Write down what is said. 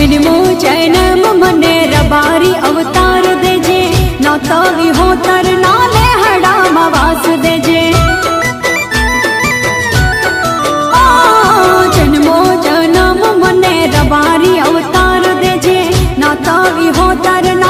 વિનમોચનમ મને રબારી અવતાર દેજે નાતાવી હોતર નાલે હડામાં વાસ દેજે જન્મો જન્મ મને રબારી અવતાર દેજે નાતાવી હોતર ના